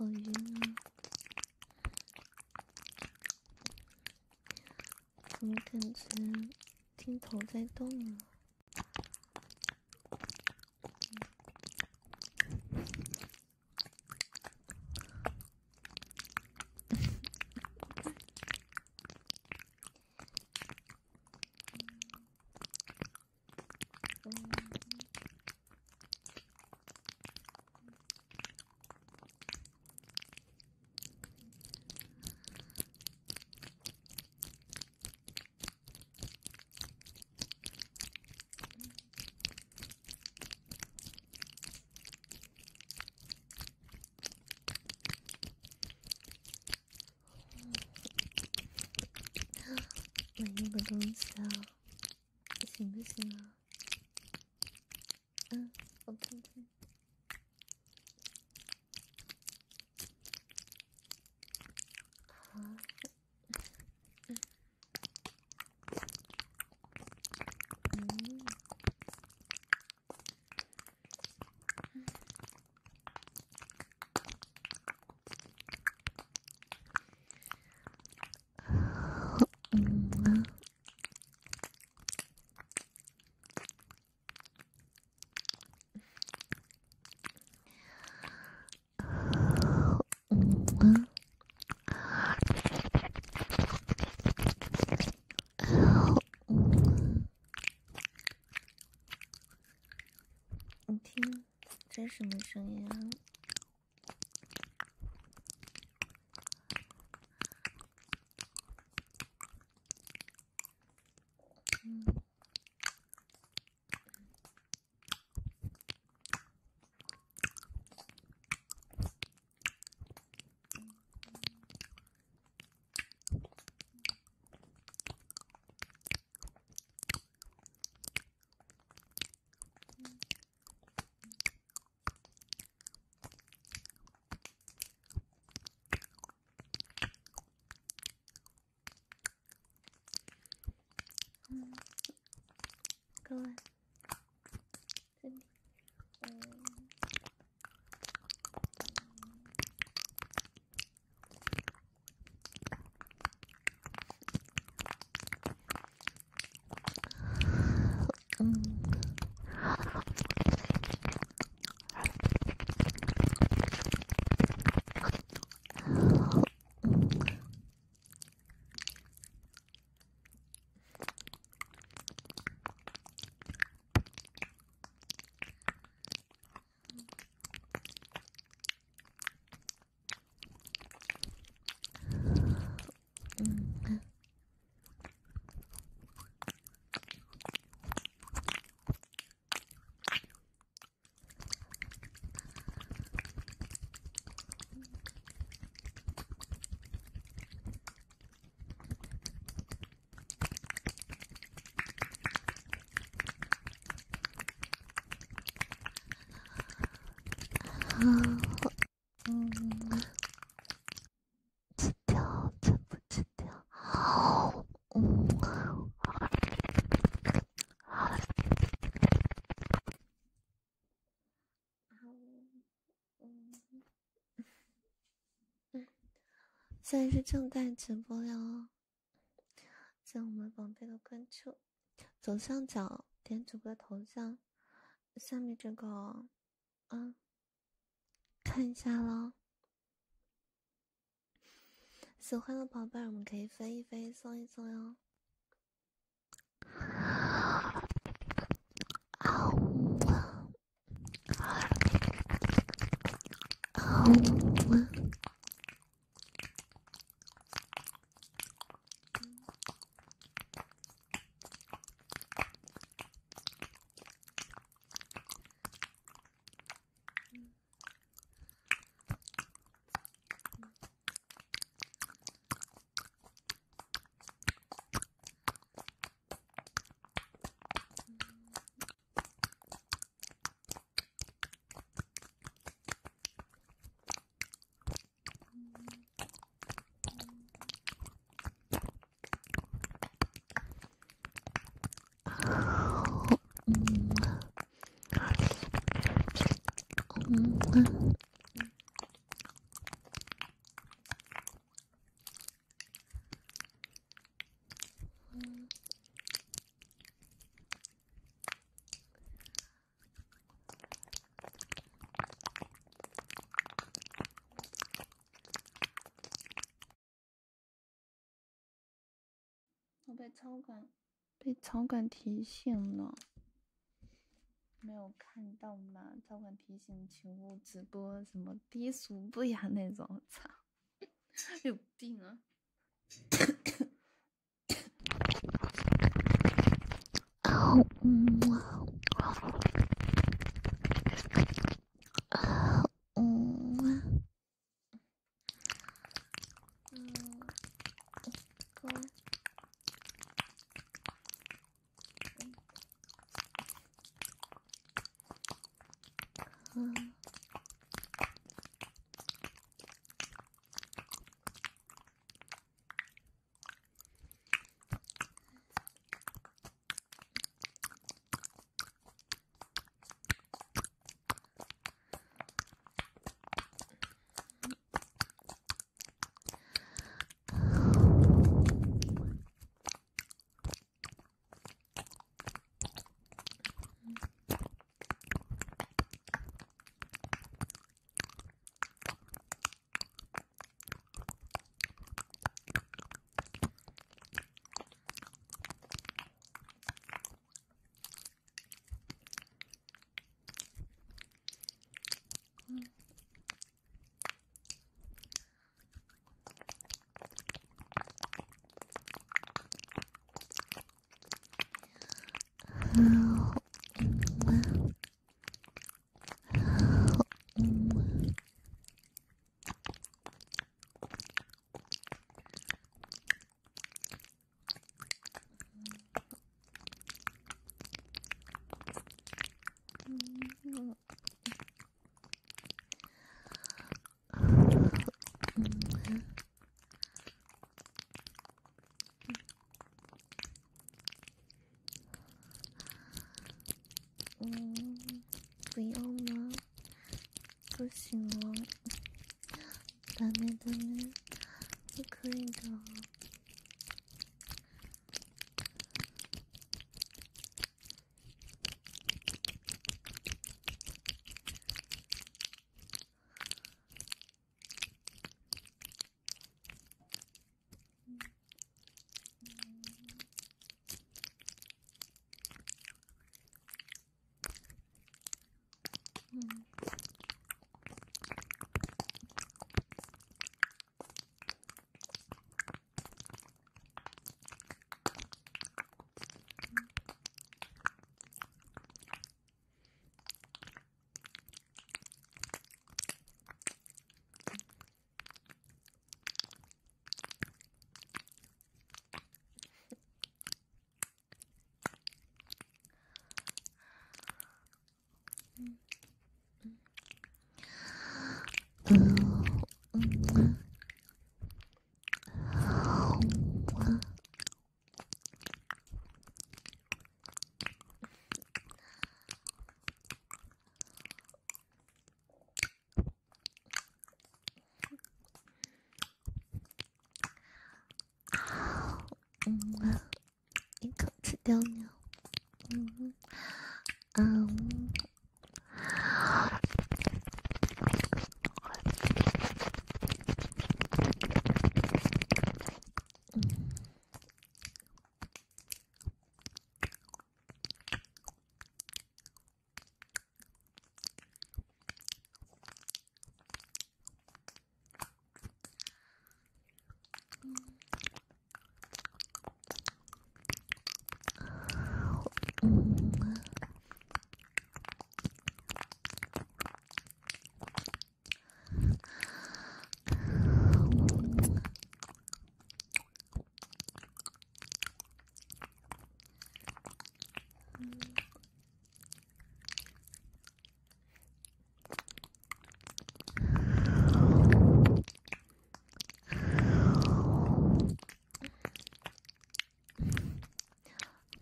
好晕啊！怎么感觉镜头在动啊？买那个东西啊，行不行啊？嗯，我看看。好。你听，这是什么声音啊？各位，这里，嗯。嗯，现在是正在直播哟，谢谢我们宝贝的关注。左上角点主播头像，下面这个，嗯。看一下喽，喜欢的宝贝儿，我们可以飞一飞，送一送哟。被超管被超管提醒了，没有看到吗？超管提醒，请勿直播什么低俗不雅那种，操，有病啊！Oh. 不行了，ダメダメ，不可以的。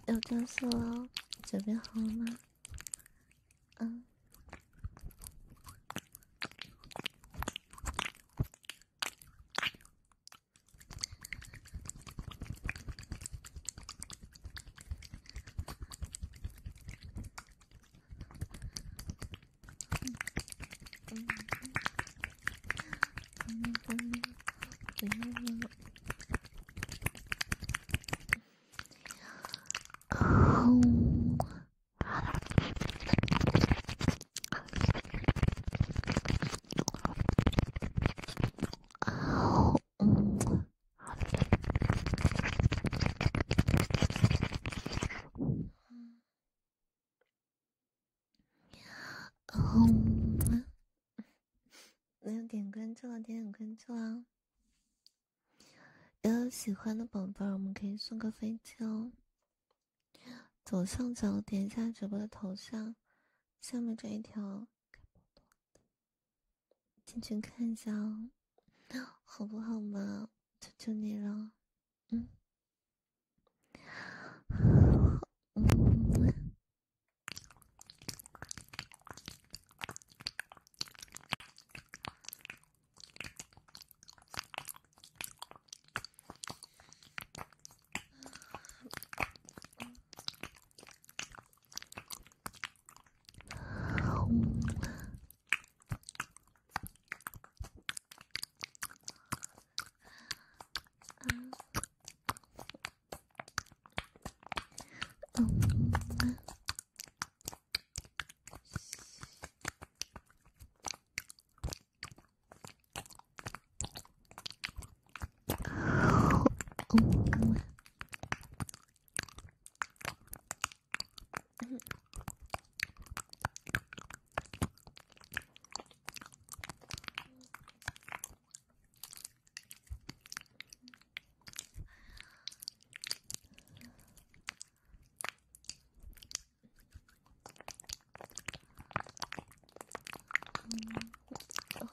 有电视了，准备好了吗？嗯。注了，点点关注啊！有喜欢的宝贝儿，我们可以送个飞机哦。左上角点一下主播的头像，下面这一条，进去看一下哦，好不好嘛？求求你了，嗯。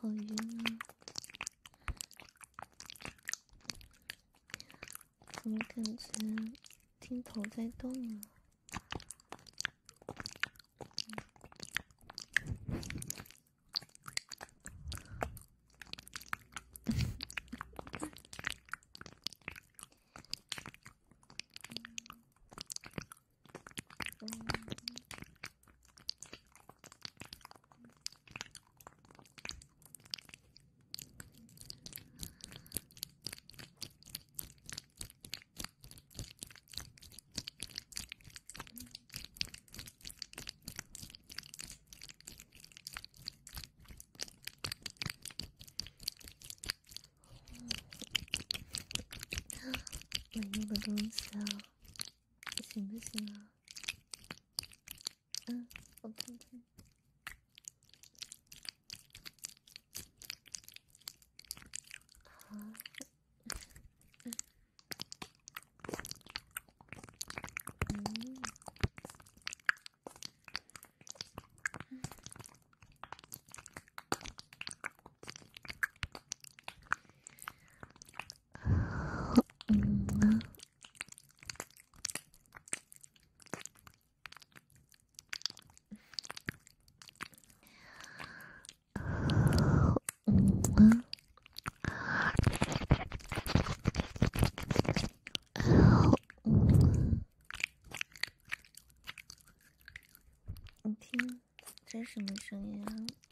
好晕啊！怎我感觉镜头在动啊？没用的东西啊，行不行啊？嗯，我看看。这什么声音啊？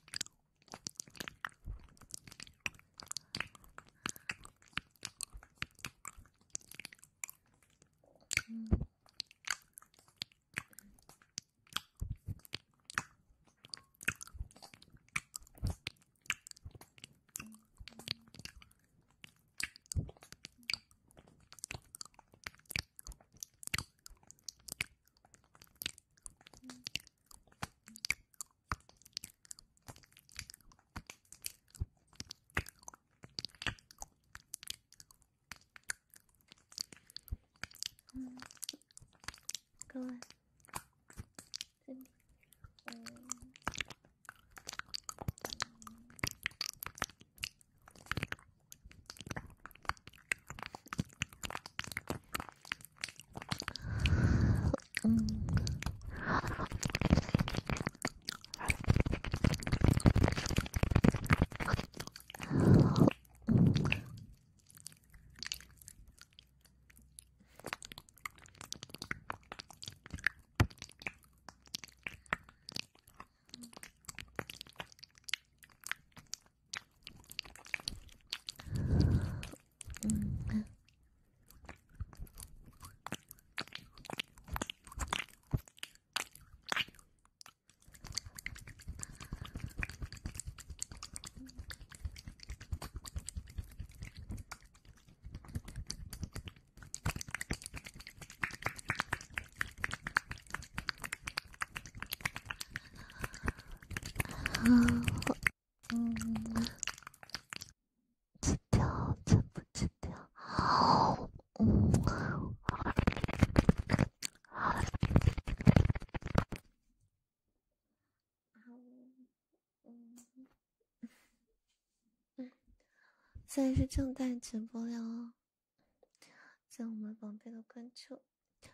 现在是正在直播哟，在我们宝贝的关注，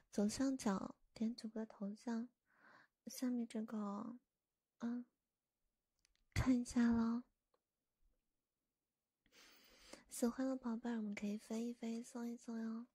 左上角点主播的头像，下面这个，嗯，看一下喽。喜欢的宝贝儿，我们可以飞一飞，送一送哟。